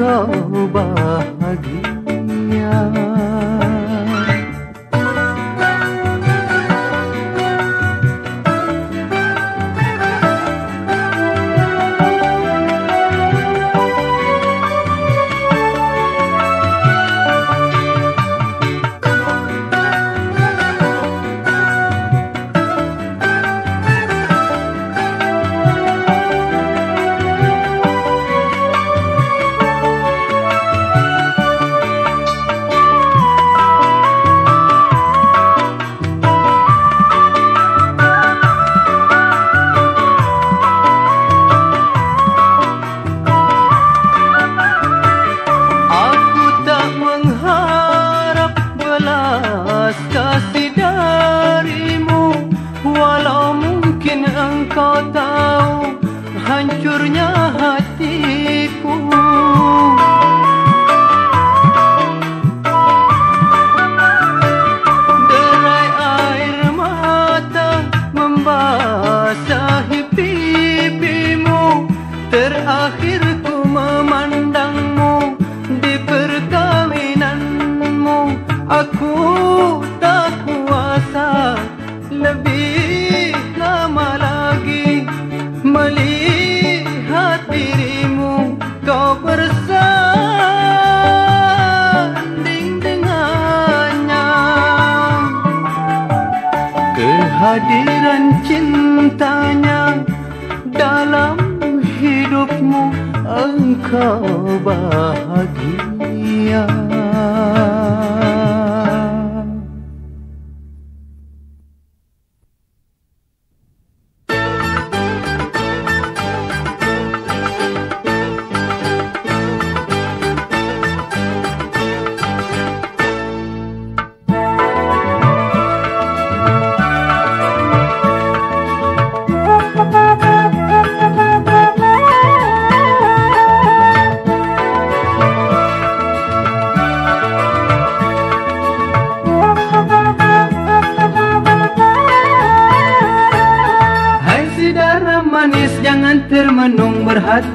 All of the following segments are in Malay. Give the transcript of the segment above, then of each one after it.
go.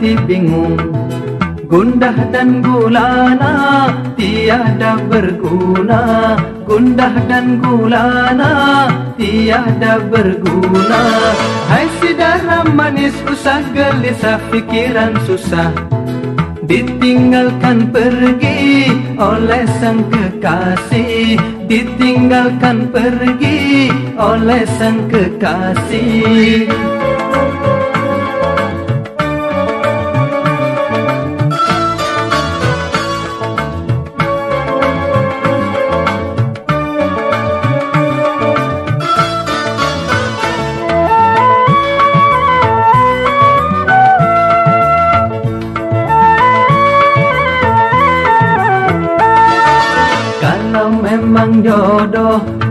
Hati bingung. Gundah dan gulana tiada berguna. Gundah dan gulana tiada berguna. Hai si darah manis usah gelisah pikiran susah. Ditinggalkan pergi oleh sang kekasih. Ditinggalkan pergi oleh sang kekasih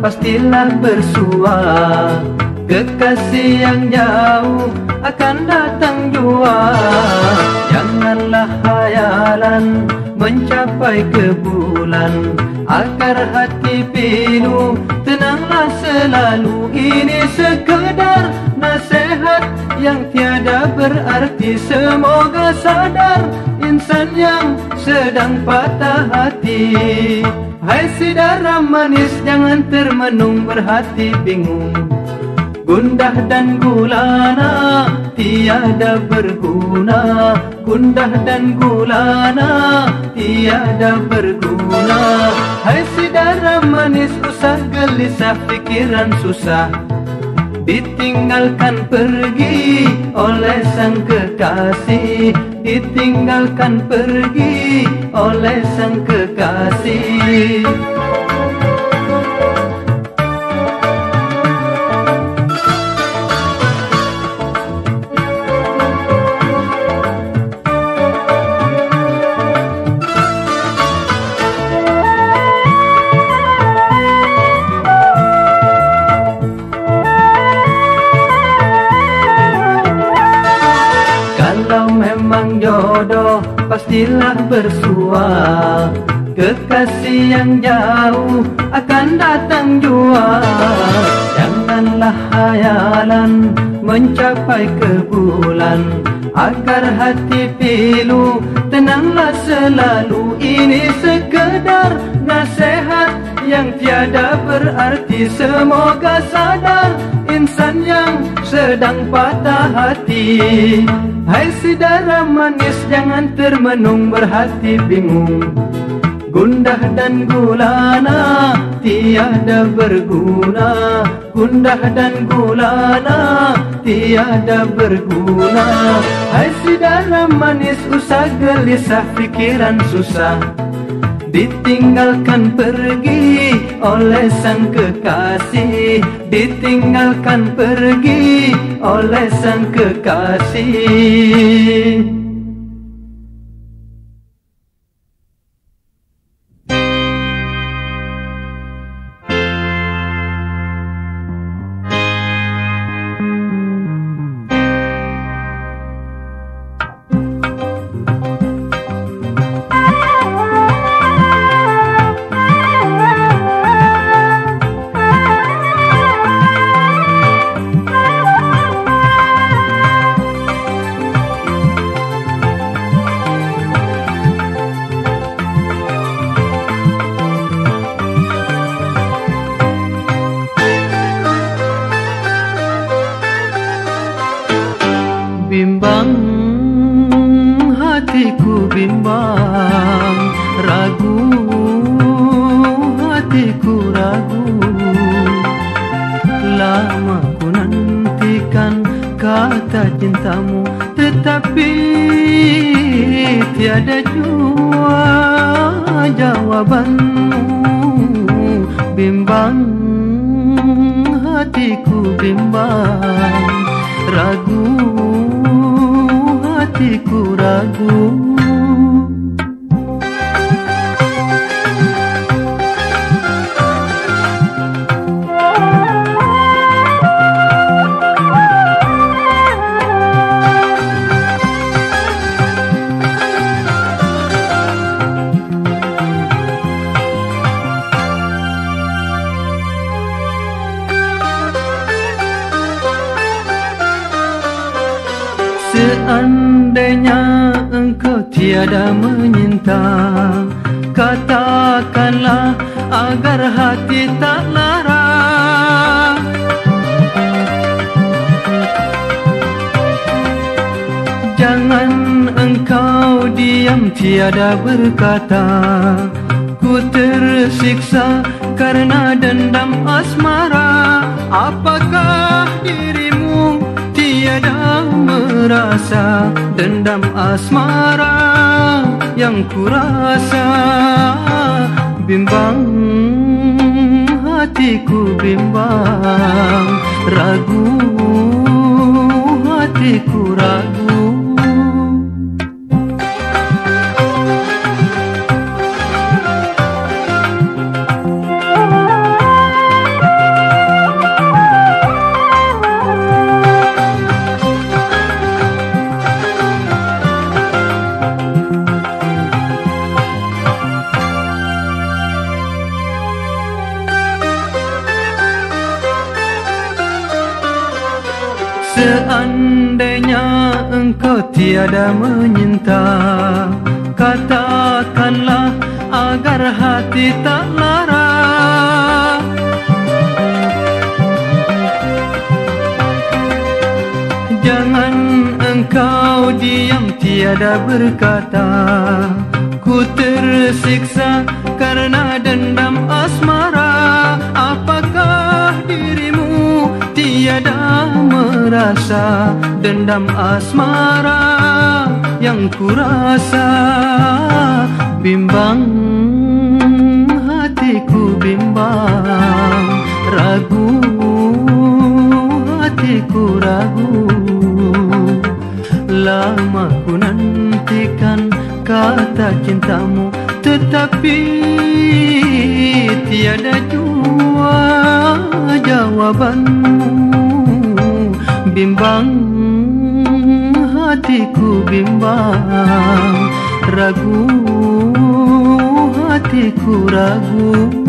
pastilah bersua Kekasih yang jauh akan datang jua. Janganlah hayalan mencapai ke bulan Akar hati pilu tenanglah selalu. Ini sekedar nasihat yang tiada berarti. Semoga sadar insan yang sedang patah hati Hai si darah manis jangan termenung berhati bingung. Gundah dan gulana tiada berguna. Gundah dan gulana tiada berguna. Hai si darah manis usah gelisah pikiran susah. Ditinggalkan pergi oleh sang kekasih Ditinggalkan pergi oleh sang kekasih pastilah bersua Kekasih yang jauh akan datang jua. Janganlah hayalan mencapai ke bulan Agar hati pilu tenanglah selalu. Ini sekedar nasihat yang tiada berarti. Semoga sadar insan yang sedang patah hati Hai si darah manis jangan termenung berhati bingung. Gundah dan gulana tiada berguna. Gundah dan gulana tiada berguna. Hai si darah manis usah gelisah pikiran susah. Ditinggalkan pergi oleh sang kekasih. Ditinggalkan pergi oleh sang kekasih asmara yang ku rasa Bimbang hatiku bimbang Ragu hatiku ragu menyinta. Katakanlah agar hati tak lara. Jangan engkau diam tiada berkata Ku tersiksa karena dendam asmara. Apakah dirimu tiada merasa Dendam asmara yang ku rasa Bimbang hatiku bimbang. Ragu hatiku ragu. Lama ku nantikan kata cintamu Tetapi tiada jua jawabanmu. Bimbang hatiku bimbang. Ragu hatiku ragu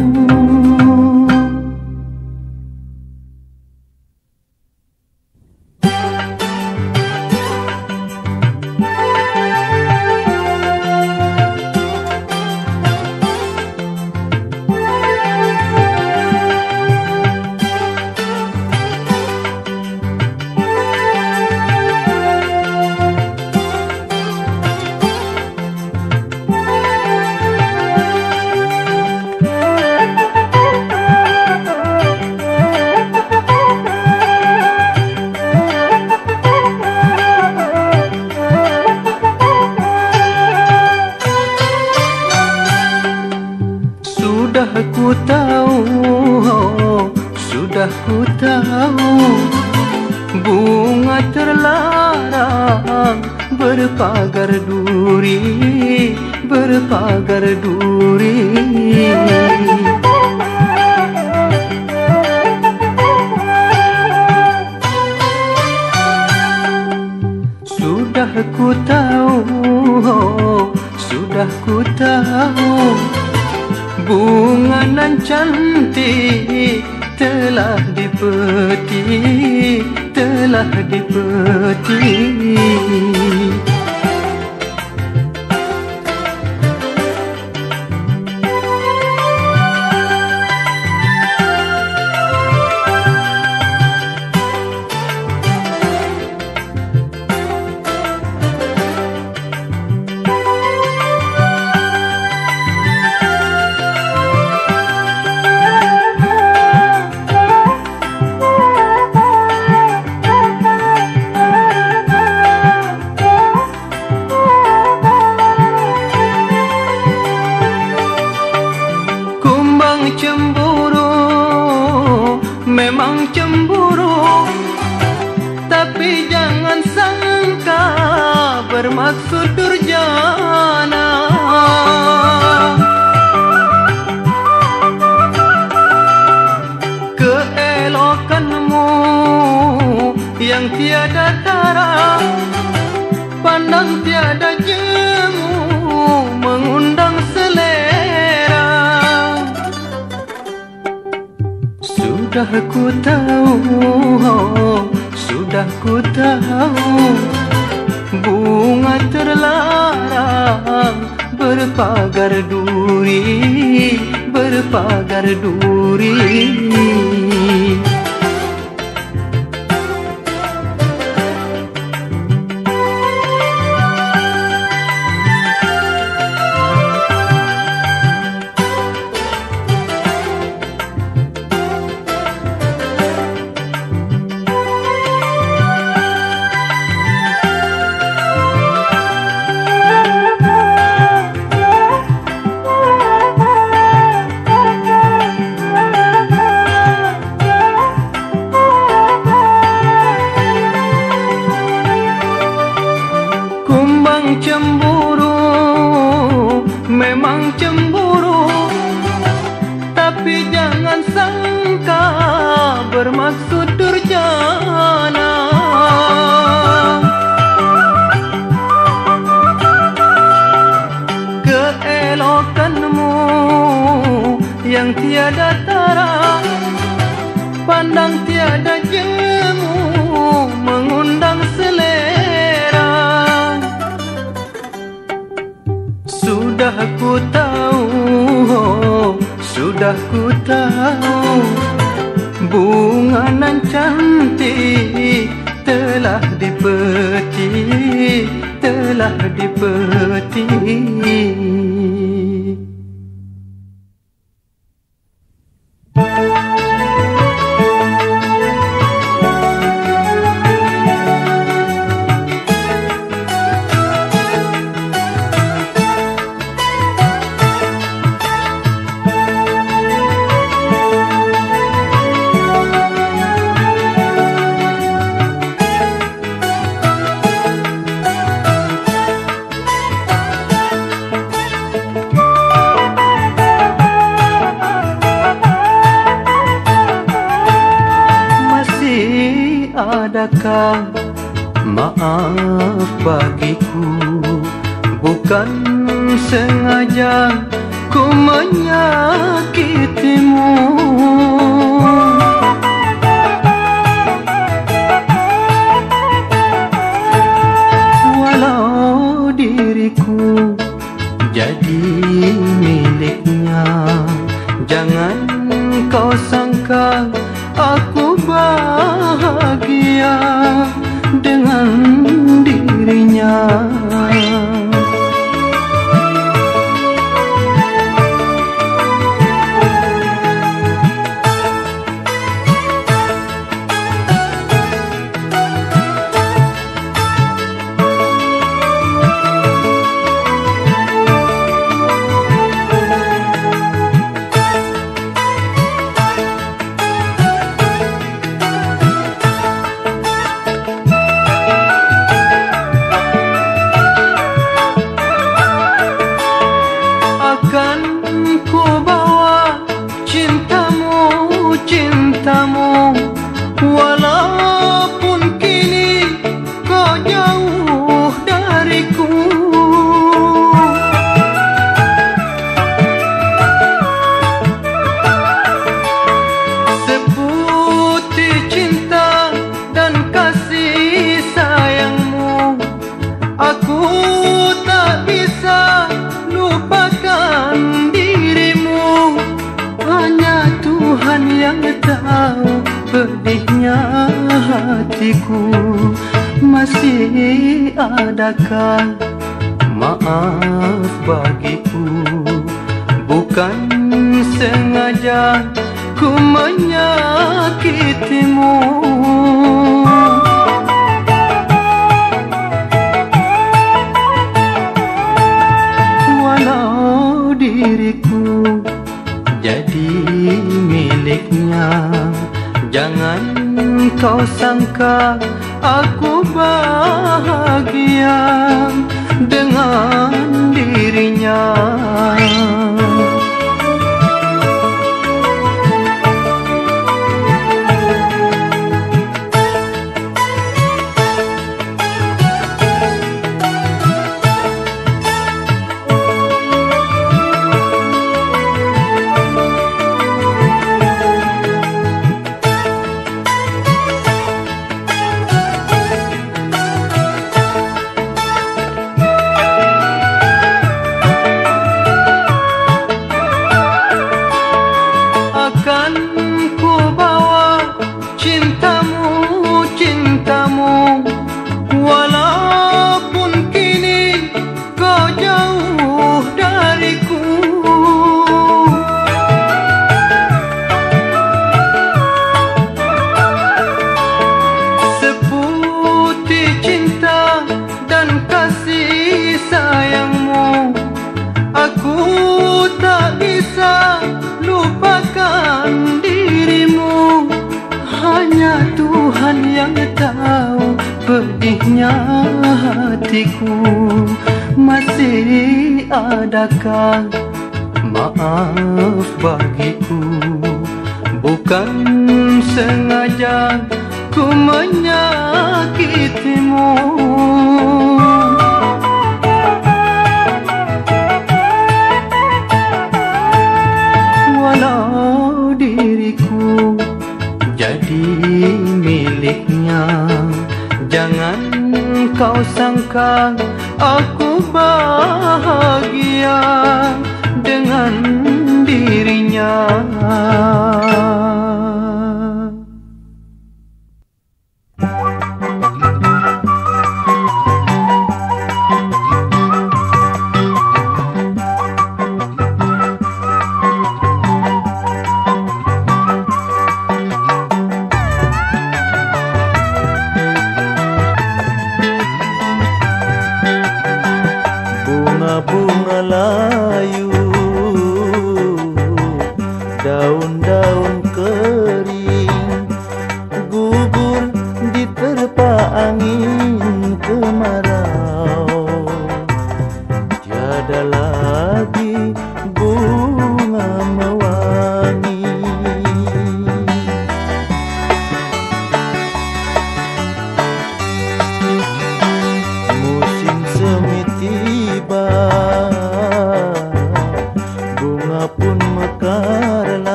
Maafkan maaf bagiku Bukan sengaja ku menyakitimu. Walau diriku percaya dengan dirinya.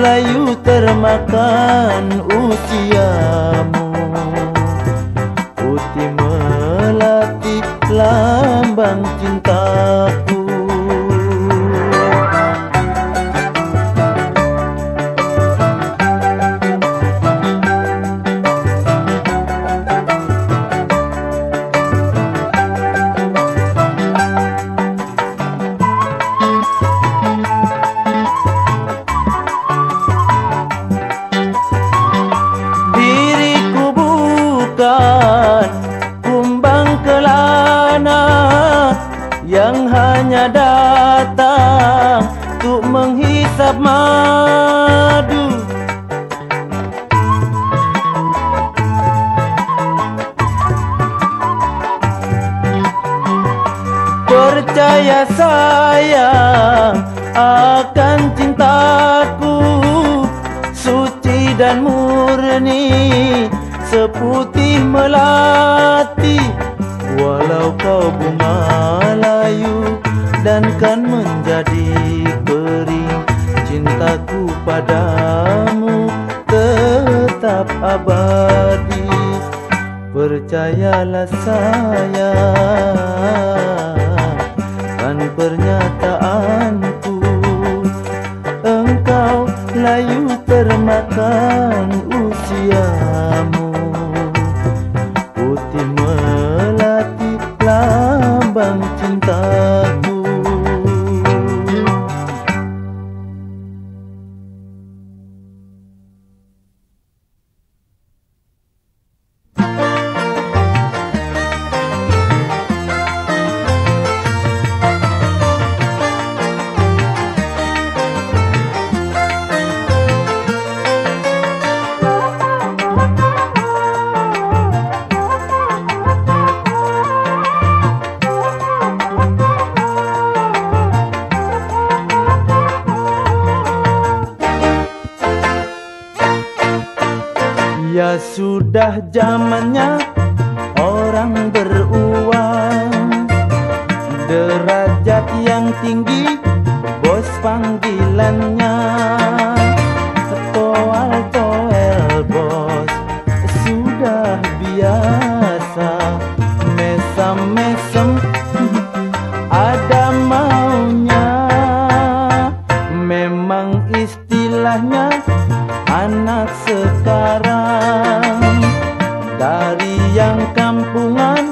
layu termakan usiamu pernyataanku Engkau layu termakan usia. sepanjang kampungan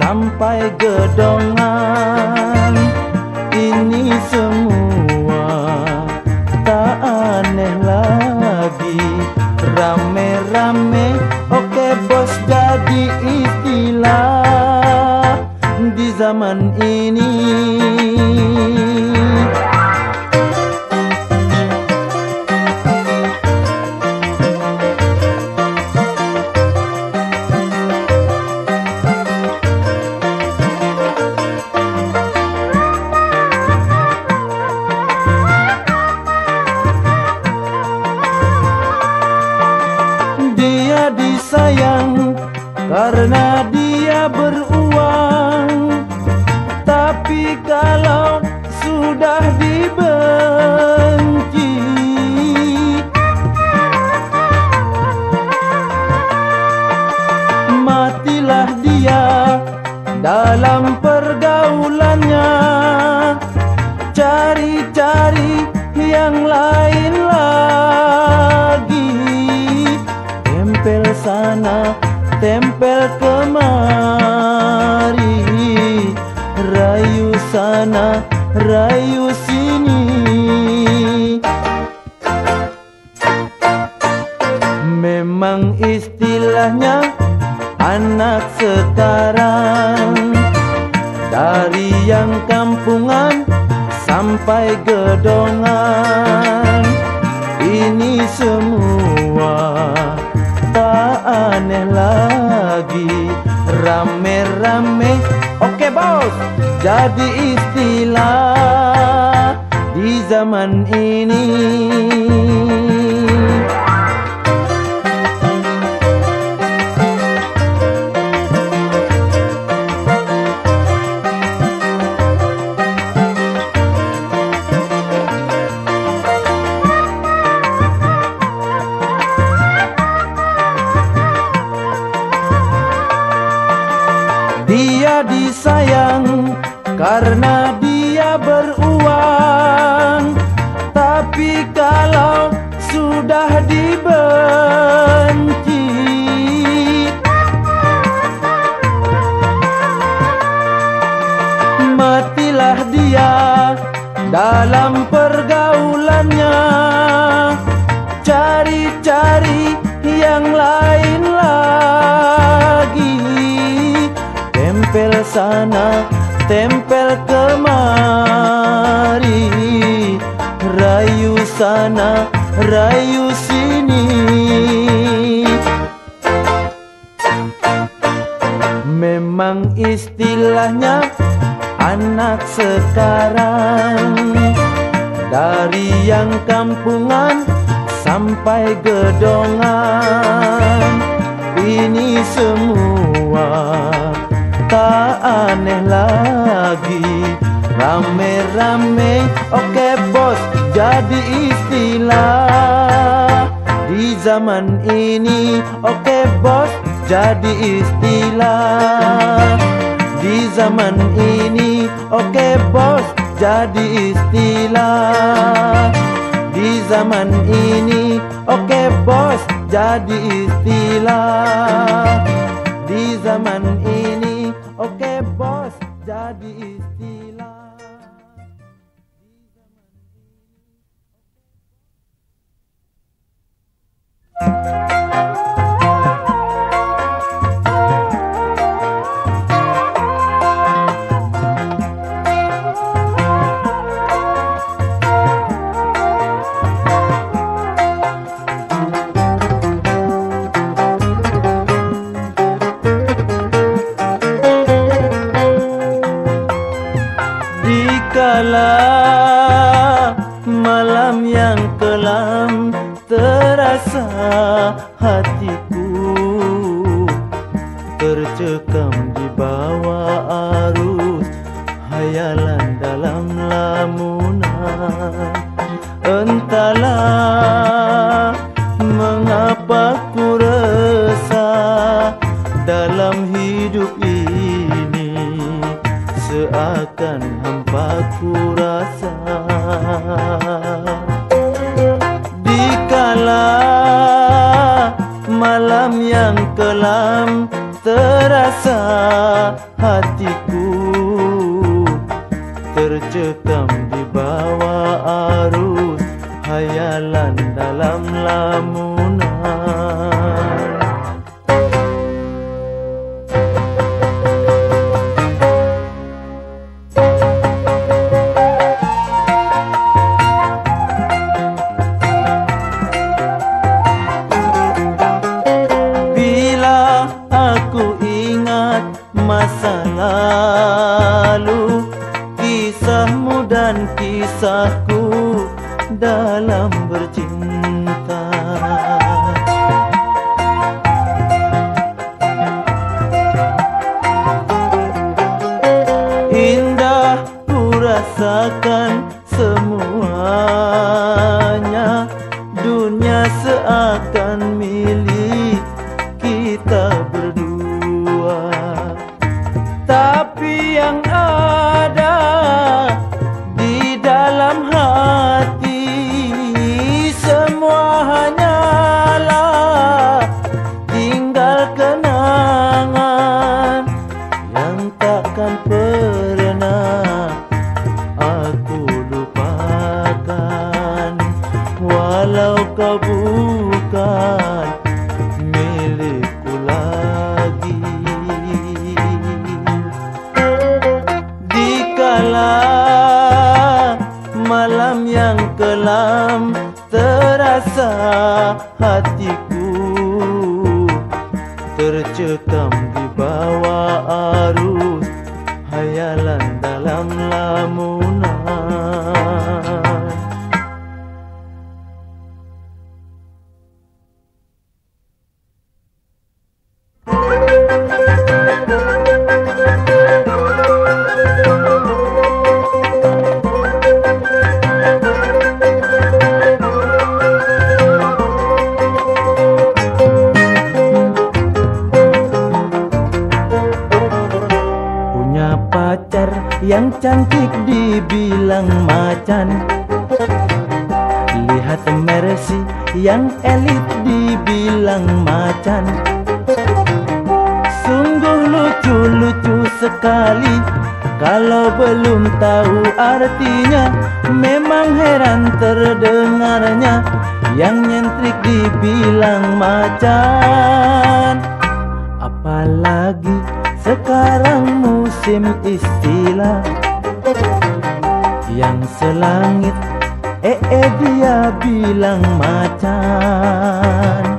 sampai gedong memang istilahnya anak sekarang dari yang kampungan sampai gedongan. Ini semua tak aneh lagi. Rame rame oke bos. Jadi istilah di zaman ini. jadi istilah. Di zaman ini oke okay, bos jadi istilah. Di zaman ini oke okay, bos jadi istilah. Di zaman ini love. Yang cantik dibilang macan. Lihat Mercy yang elit dibilang macan. Sungguh lucu-lucu sekali. Kalau belum tahu artinya Memang heran terdengarnya. Yang nyentrik dibilang macan. Apalagi sekarang musim istilah Yang selangit. Eh eh dia bilang macan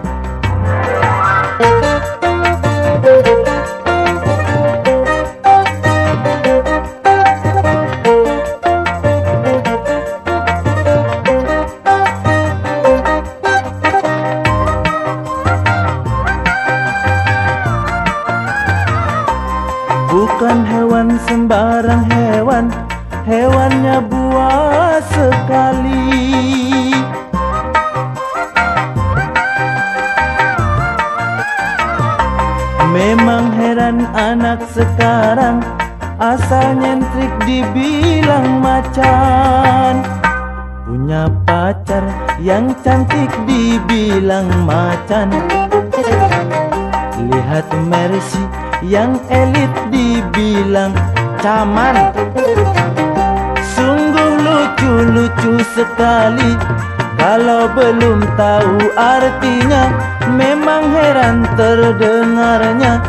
dibilang macan. Punya pacar yang cantik dibilang macan. Lihat Mercy yang elit dibilang caman. Sungguh lucu-lucu sekali. Kalau belum tahu artinya Memang heran terdengarnya.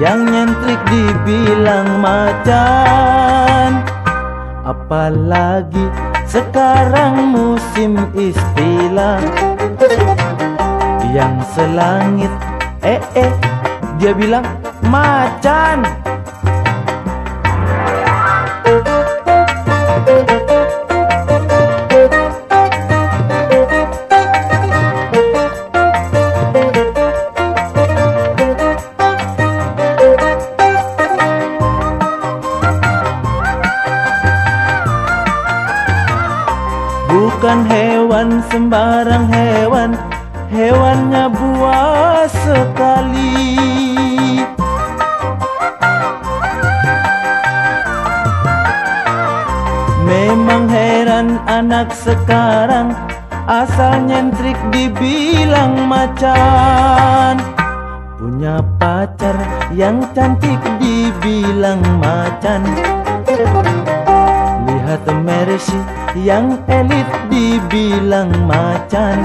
Yang nyentrik dibilang macan Apalagi sekarang musim istilah. Yang selangit Eh eh Dia bilang macan Hewan sembarang hewan Hewannya buas sekali. Memang heran anak sekarang Asal nyentrik dibilang macan. Punya pacar yang cantik dibilang macan Lihat Mercy yang elit dibilang macan.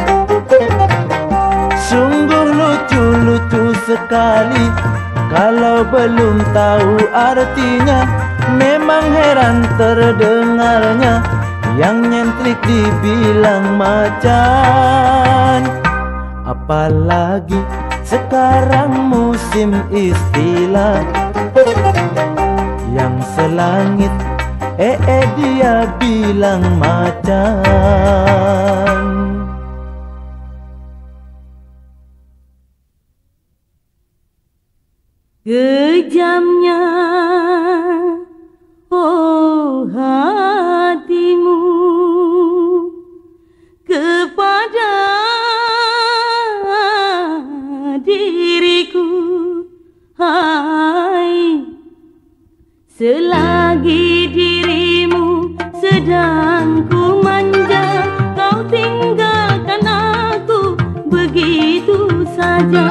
Sungguh lucu-lucu sekali. Kalau belum tahu artinya Memang heran terdengarnya. Yang nyentrik dibilang macan. Apalagi sekarang musim istilah. Yang selangit Eh eh dia bilang macan Kejamnya oh hatimu kepada diriku. Hai selagi dirimu sedang ku manja kau tinggalkan aku begitu saja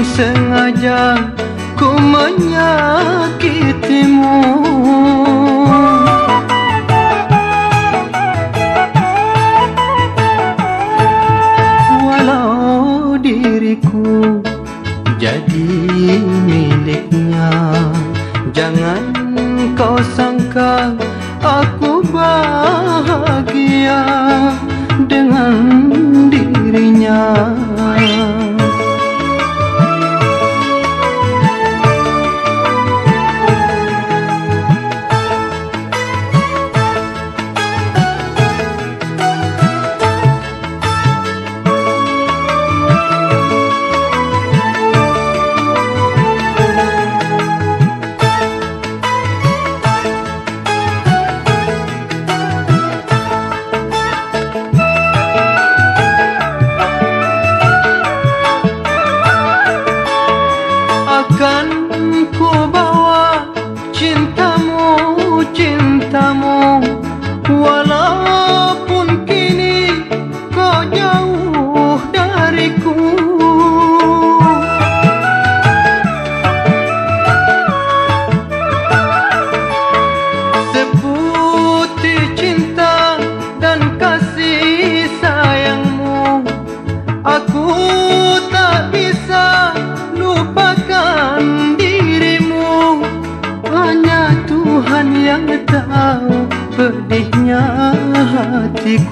sengaja ku menyakitimu. Jadi miliknya Jangan kau sangka Aku bahagia Dengan dirinya.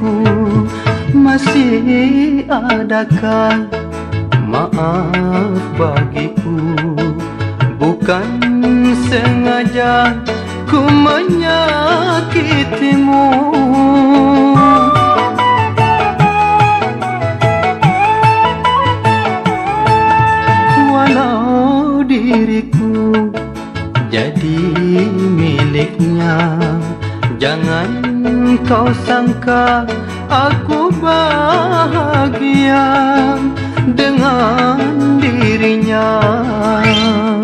ku masih adakah maaf bagiku? Bukan sengaja ku menyakitimu. Walau diriku jadi miliknya jangan kau sangka aku bahagia dengan dirinya. Dengan dirinya.